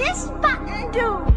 this button do?